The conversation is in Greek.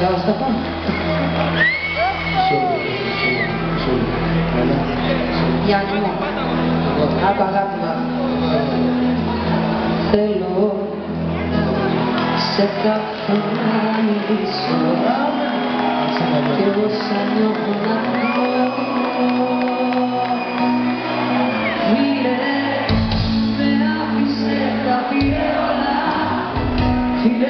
καλό στο πω. Γιάννη μου, άκου αγάπη μου. Θέλω σε κάποιον να μιλήσω κι εγώ σαν νιώθω να Φίλε, με άφησε τα Φίλε,